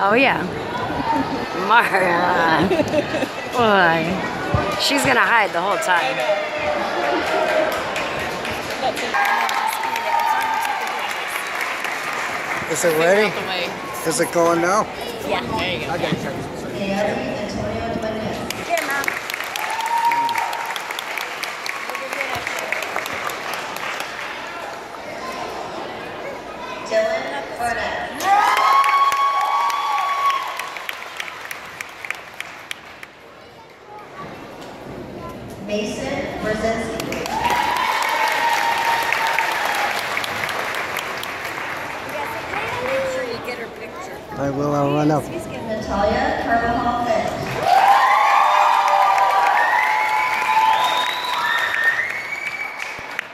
Oh yeah. Marla. Boy. She's gonna hide the whole time. Is it ready? Is it going now? Yeah. There you go. I got you. Dylan Burnett. Mason Brzezinski. Make sure you get her picture. I will. I'll run up. Natalia Carvajal Finch.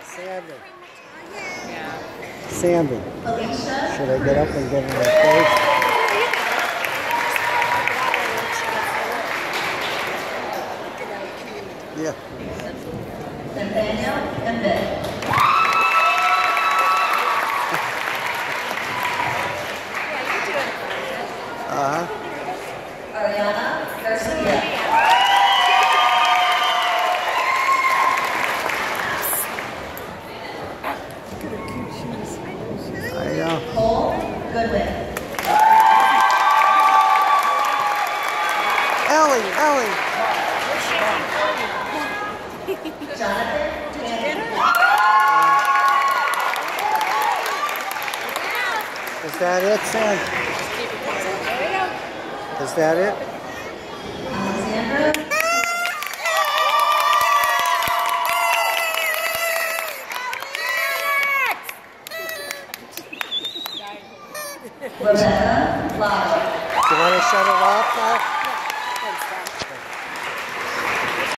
Sandy. Sandy. Alicia Should I get up and get in her face? Yeah. Nathaniel Embiid. Uh huh. Ariana Garcia. There you go. Cole Goodwin. Ellie, Ellie. Jonathan. Is that it, Sam? Is that it? Alexandra Rebecca. Do you want to shut it off now?